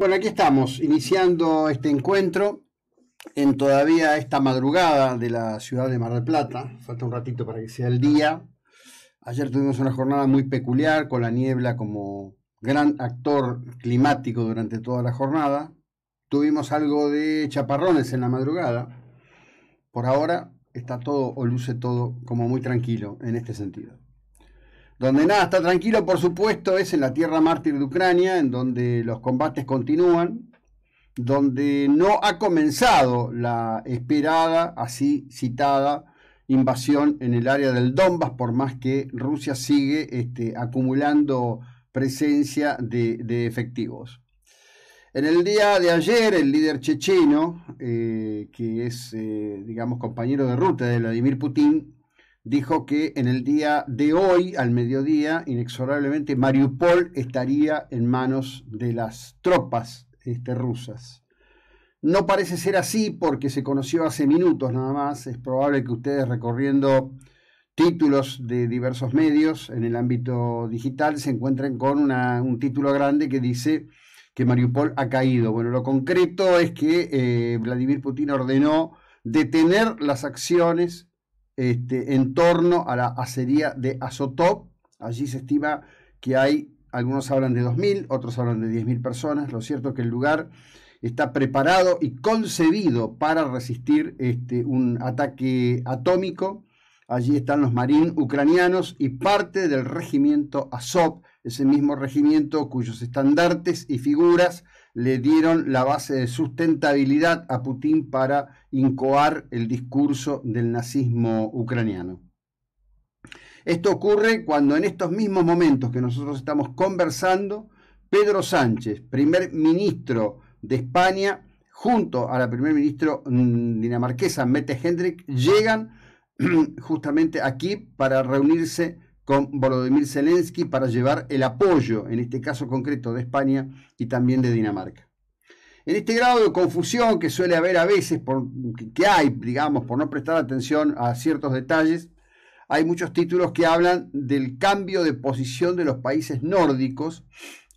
Bueno, aquí estamos, iniciando este encuentro en todavía esta madrugada de la ciudad de Mar del Plata. Falta un ratito para que sea el día. Ayer tuvimos una jornada muy peculiar con la niebla como gran actor climático durante toda la jornada. Tuvimos algo de chaparrones en la madrugada. Por ahora está todo o luce todo como muy tranquilo en este sentido. Donde nada está tranquilo, por supuesto, es en la tierra mártir de Ucrania, en donde los combates continúan, donde no ha comenzado la esperada, así citada, invasión en el área del Donbass, por más que Rusia sigue este, acumulando presencia de, efectivos. En el día de ayer, el líder checheno, eh, que es, eh, digamos, compañero de ruta de Vladimir Putin, dijo que en el día de hoy, al mediodía, inexorablemente, Mariupol estaría en manos de las tropas este, rusas. No parece ser así porque se conoció hace minutos nada más. Es probable que ustedes recorriendo títulos de diversos medios en el ámbito digital se encuentren con un título grande que dice que Mariupol ha caído. Bueno, lo concreto es que eh, Vladimir Putin ordenó detener las acciones este, en torno a la acería de Azotop. Allí se estima que hay, algunos hablan de 2.000, otros hablan de 10.000 personas. Lo cierto es que el lugar está preparado y concebido para resistir este, un ataque atómico. Allí están los marines ucranianos y parte del regimiento Azov, ese mismo regimiento cuyos estandartes y figuras le dieron la base de sustentabilidad a Putin para incoar el discurso del nazismo ucraniano. Esto ocurre cuando en estos mismos momentos que nosotros estamos conversando, Pedro Sánchez, primer ministro de España, junto a la primer ministro mm, dinamarquesa Mette Hendrik, llegan justamente aquí para reunirse con Volodymyr Zelensky para llevar el apoyo, en este caso concreto, de España y también de Dinamarca. En este grado de confusión que suele haber a veces, por, que hay, digamos, por no prestar atención a ciertos detalles, hay muchos títulos que hablan del cambio de posición de los países nórdicos,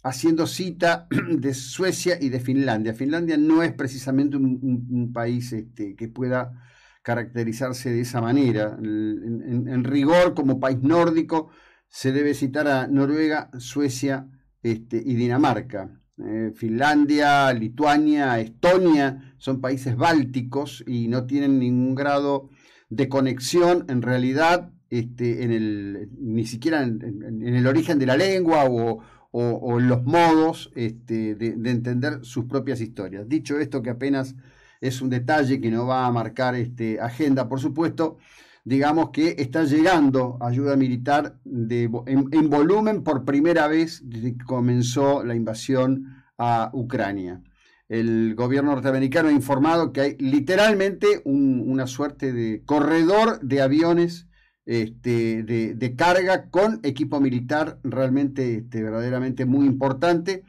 haciendo cita de Suecia y de Finlandia. Finlandia no es precisamente un, país este, que pueda caracterizarse de esa manera. En, rigor, como país nórdico, se debe citar a Noruega, Suecia este, y Dinamarca. Eh, Finlandia, Lituania, Estonia son países bálticos y no tienen ningún grado de conexión en realidad este, en el, ni siquiera en, el origen de la lengua o, en los modos este, de entender sus propias historias. Dicho esto, que apenas es un detalle que no va a marcar este, agenda, por supuesto. Digamos que está llegando ayuda militar en, volumen por primera vez desde que comenzó la invasión a Ucrania. El gobierno norteamericano ha informado que hay literalmente una suerte de corredor de aviones este, de, carga con equipo militar realmente este, verdaderamente muy importante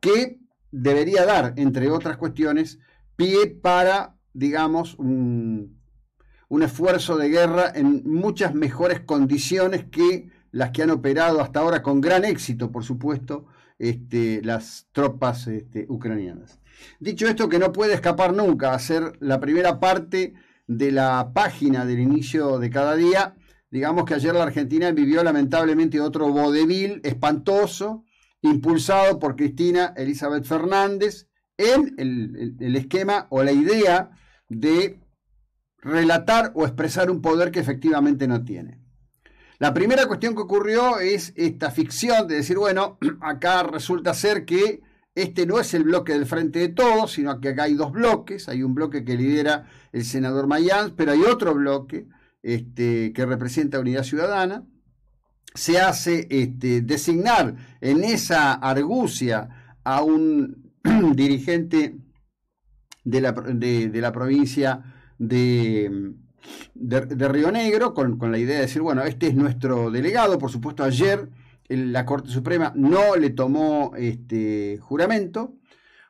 que debería dar, entre otras cuestiones, pie para, digamos, un, esfuerzo de guerra en muchas mejores condiciones que las que han operado hasta ahora con gran éxito, por supuesto, este, las tropas este, ucranianas. Dicho esto, que no puede escapar nunca a ser la primera parte de la página del inicio de cada día. Digamos que ayer la Argentina vivió lamentablemente otro vodevil espantoso, impulsado por Cristina Elizabeth Fernández, en el, esquema o la idea de relatar o expresar un poder que efectivamente no tiene. La primera cuestión que ocurrió es esta ficción de decir, bueno, acá resulta ser que este no es el bloque del Frente de Todos, sino que acá hay dos bloques, hay un bloque que lidera el senador Mayans, pero hay otro bloque este, que representa Unidad Ciudadana. Se hace este, designar en esa argucia a un dirigente de la, de, la provincia de, de, Río Negro, con, la idea de decir, bueno, este es nuestro delegado, por supuesto ayer la Corte Suprema no le tomó este juramento.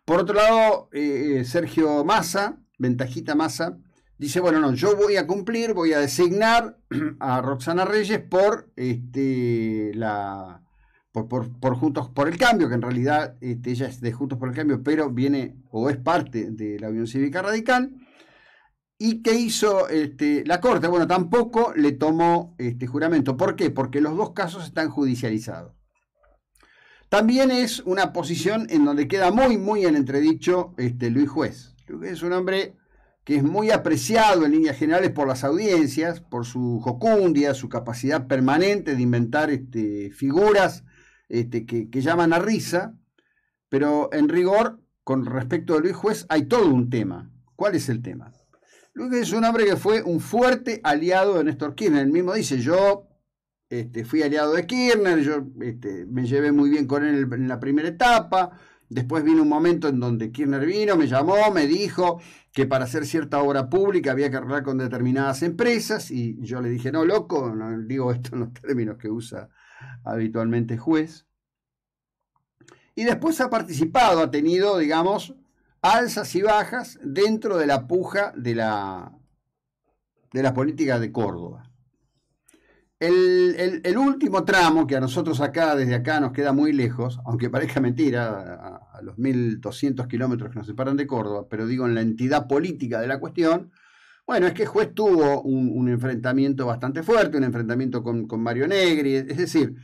Por otro lado, eh, Sergio Massa, Ventajita Massa, dice, bueno, no, yo voy a cumplir, voy a designar a Roxana Reyes por este, la... Por, Juntos por el Cambio, que en realidad este, ella es de Juntos por el Cambio, pero viene o es parte de la Unión Cívica Radical. ¿Y qué hizo este, la Corte? Bueno, tampoco le tomó este juramento. ¿Por qué? Porque los dos casos están judicializados. También es una posición en donde queda muy, muy en entredicho este, Luis Juez. Luis es un hombre que es muy apreciado en líneas generales por las audiencias, por su jocundia, su capacidad permanente de inventar figuras este, que, llaman a risa, pero en rigor, con respecto a Luis Juez, hay todo un tema. ¿Cuál es el tema? Luis es un hombre que fue un fuerte aliado de Néstor Kirchner. Él mismo dice, yo este, fui aliado de Kirchner, yo este, me llevé muy bien con él en la primera etapa. Después vino un momento en donde Kirchner vino, me llamó, me dijo que para hacer cierta obra pública había que arreglar con determinadas empresas y yo le dije, no, loco, no digo esto en los términos que usa habitualmente juez. Y después ha participado, ha tenido, digamos, alzas y bajas dentro de la puja de la, de la política de Córdoba. El, último tramo, que a nosotros acá, desde acá, nos queda muy lejos, aunque parezca mentira, a, los 1.200 kilómetros que nos separan de Córdoba, pero digo en la entidad política de la cuestión, bueno, es que juez tuvo un, enfrentamiento bastante fuerte, un enfrentamiento con, Mario Negri, es decir,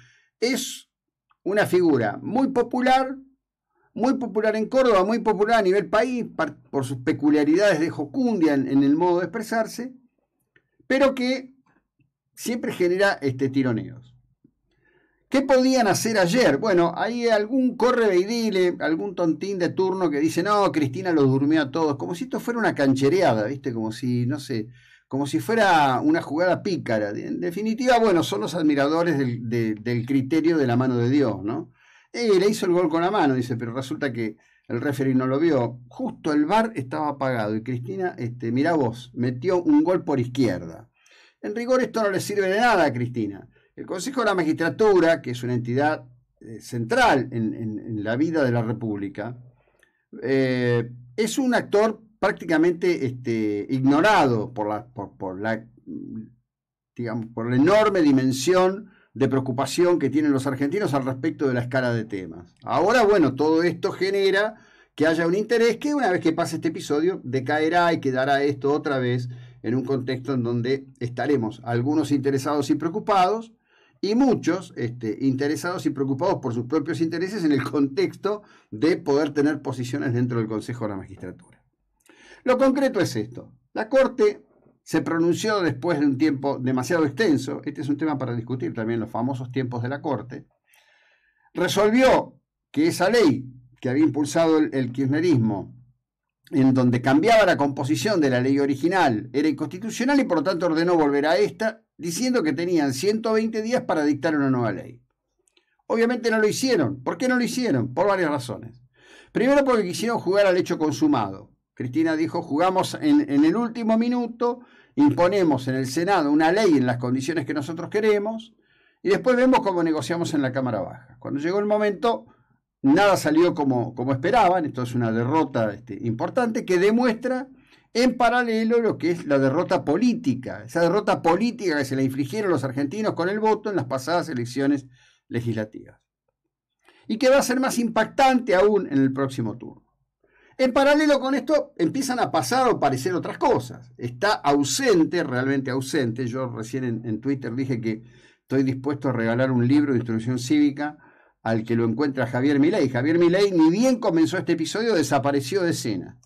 es una figura muy popular, muy popular en Córdoba, muy popular a nivel país, por sus peculiaridades de jocundia en el modo de expresarse, pero que siempre genera este, tironeos. ¿Qué podían hacer ayer? Bueno, hay algún corre dile, algún tontín de turno que dice, no, Cristina los durmió a todos, como si esto fuera una canchereada, ¿viste? Como si, no sé, como si fuera una jugada pícara. En definitiva, bueno, son los admiradores del, criterio de la mano de Dios, ¿no? Eh, le hizo el gol con la mano, dice, pero resulta que el referee no lo vio. Justo el bar estaba apagado y Cristina, este, mira vos, metió un gol por izquierda. En rigor esto no le sirve de nada a Cristina. El Consejo de la Magistratura, que es una entidad eh, central en, la vida de la República, eh, es un actor prácticamente este, ignorado por la, digamos, por la enorme dimensión de preocupación que tienen los argentinos al respecto de la escala de temas. Ahora, bueno, todo esto genera que haya un interés que una vez que pase este episodio decaerá y quedará esto otra vez en un contexto en donde estaremos algunos interesados y preocupados y muchos este, interesados y preocupados por sus propios intereses en el contexto de poder tener posiciones dentro del Consejo de la Magistratura. Lo concreto es esto. La Corte se pronunció después de un tiempo demasiado extenso, este es un tema para discutir también los famosos tiempos de la Corte, resolvió que esa ley que había impulsado el, el kirchnerismo en donde cambiaba la composición de la ley original, era inconstitucional y por lo tanto ordenó volver a esta, diciendo que tenían 120 días para dictar una nueva ley. Obviamente no lo hicieron. ¿Por qué no lo hicieron? Por varias razones. Primero porque quisieron jugar al hecho consumado. Cristina dijo, jugamos en, en el último minuto, imponemos en el Senado una ley en las condiciones que nosotros queremos y después vemos cómo negociamos en la Cámara Baja. Cuando llegó el momento, nada salió como, como esperaban, esto es una derrota este, importante que demuestra en paralelo lo que es la derrota política, esa derrota política que se le infligieron los argentinos con el voto en las pasadas elecciones legislativas. Y que va a ser más impactante aún en el próximo turno. En paralelo con esto empiezan a pasar o parecer otras cosas. Está ausente, realmente ausente. Yo recién en, en Twitter dije que estoy dispuesto a regalar un libro de instrucción cívica al que lo encuentra Javier Milei. Javier Milei, ni bien comenzó este episodio, desapareció de escena.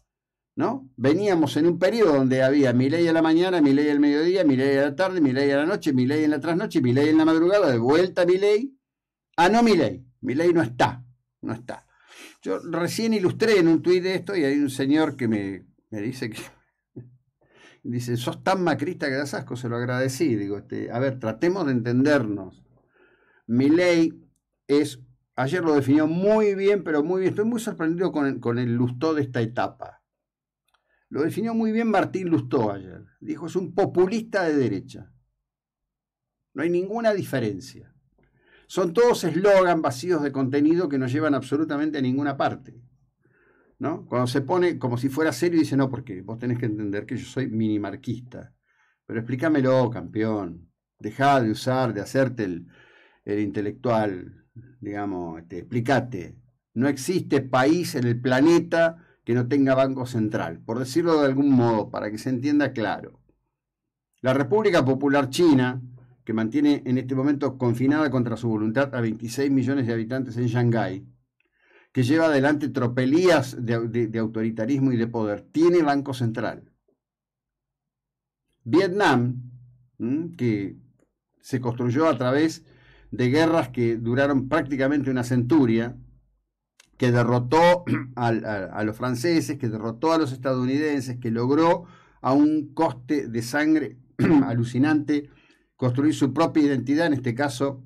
¿no? Veníamos en un periodo donde había Milei a la mañana, Milei al mediodía, Milei a la tarde, Milei a la noche, Milei en la trasnoche, Milei en la madrugada, de vuelta Milei. Ah, no Milei. Milei no está, no está. Yo recién ilustré en un tuit de esto y hay un señor que me, me dice que dice, sos tan macrista que das asco, se lo agradecí. Digo, este, a ver, tratemos de entendernos. Milei es Ayer lo definió muy bien, pero muy bien. Estoy muy sorprendido con el, Lustó de esta etapa. Lo definió muy bien Martín Lustó ayer. Dijo, es un populista de derecha. No hay ninguna diferencia. Son todos eslogan vacíos de contenido que no llevan absolutamente a ninguna parte. ¿no? Cuando se pone como si fuera serio y dice, no, porque vos tenés que entender que yo soy minimarquista. Pero explícamelo, campeón. Deja de usar, de hacerte el intelectual, digamos, este, explícate. No existe país en el planeta que no tenga banco central, por decirlo de algún modo, para que se entienda claro. La República Popular China, que mantiene en este momento confinada contra su voluntad a 26 millones de habitantes en Shanghái, que lleva adelante tropelías de, autoritarismo y de poder, tiene banco central. Vietnam, que se construyó a través de guerras que duraron prácticamente una centuria, que derrotó a, los franceses, que derrotó a los estadounidenses, que logró a un coste de sangre alucinante construir su propia identidad, en este caso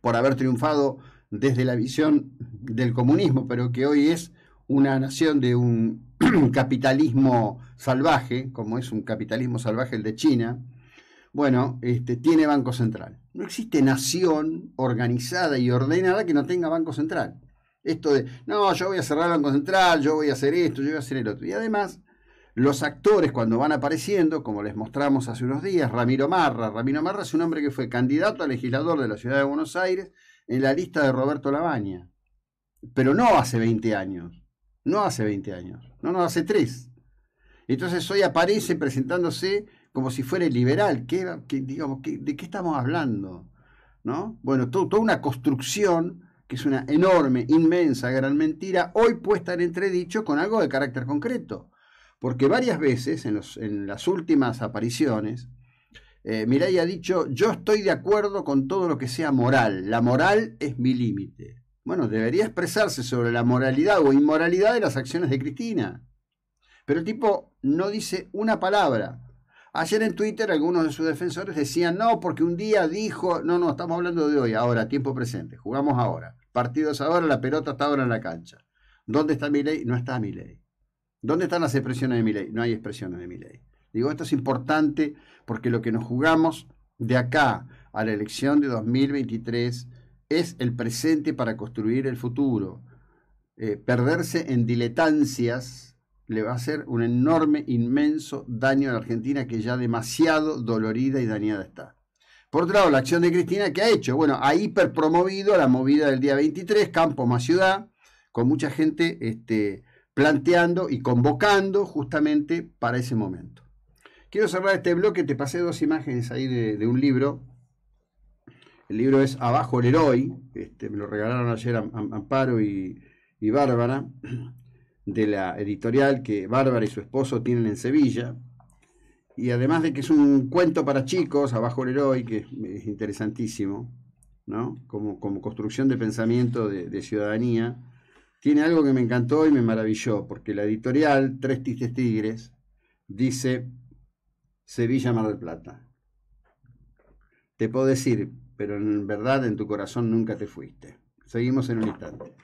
por haber triunfado desde la visión del comunismo, pero que hoy es una nación de un capitalismo salvaje, como es un capitalismo salvaje el de China, bueno, este, tiene Banco Central. No existe nación organizada y ordenada que no tenga Banco Central. Esto de, no, yo voy a cerrar el Banco Central, yo voy a hacer esto, yo voy a hacer el otro. Y además, los actores cuando van apareciendo, como les mostramos hace unos días, Ramiro Marra. Ramiro Marra es un hombre que fue candidato a legislador de la ciudad de Buenos Aires en la lista de Roberto Labaña. Pero no hace 20 años. No hace 20 años. No, no, hace 3. Entonces hoy aparece presentándose como si fuera liberal. ¿Qué, digamos, ¿De qué estamos hablando? ¿No? Bueno, toda una construcción que es una enorme, inmensa, gran mentira, hoy puesta en entredicho con algo de carácter concreto. Porque varias veces en, en las últimas apariciones, eh, ha dicho, yo estoy de acuerdo con todo lo que sea moral, la moral es mi límite. Bueno, debería expresarse sobre la moralidad o inmoralidad de las acciones de Cristina. Pero el tipo no dice una palabra. Ayer en Twitter algunos de sus defensores decían, no, porque un día dijo, no, no, estamos hablando de hoy, ahora, tiempo presente, jugamos ahora. Partidos ahora, la pelota está ahora en la cancha. ¿Dónde está mi ley? No está mi ley. ¿Dónde están las expresiones de mi ley? No hay expresiones de mi ley. Digo, esto es importante porque lo que nos jugamos de acá a la elección de 2023 es el presente para construir el futuro. Eh, perderse en diletancias le va a hacer un enorme, inmenso daño a la Argentina que ya demasiado dolorida y dañada está. Por otro lado, la acción de Cristina, ¿qué ha hecho? Bueno, ha hiperpromovido la movida del día 23, campo más ciudad, con mucha gente este, planteando y convocando justamente para ese momento. Quiero cerrar este bloque, te pasé dos imágenes ahí de, un libro. El libro es Abajo el Heroi, este, me lo regalaron ayer Amparo y, y Bárbara, de la editorial que Bárbara y su esposo tienen en Sevilla y además de que es un cuento para chicos, Abajo el Héroe, que es, interesantísimo, ¿no? Como, como, construcción de pensamiento de, ciudadanía, tiene algo que me encantó y me maravilló, porque la editorial Tres Tistes Tigres dice Sevilla Mar del Plata. Te puedo decir, pero en verdad en tu corazón nunca te fuiste. Seguimos en un instante.